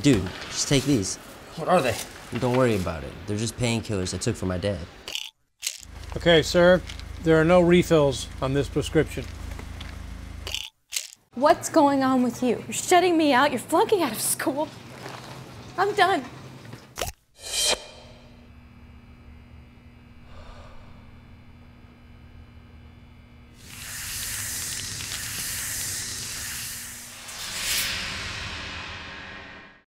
Dude, just take these. What are they? Don't worry about it. They're just painkillers I took for my dad. Okay, sir. There are no refills on this prescription. What's going on with you? You're shutting me out. You're flunking out of school. I'm done.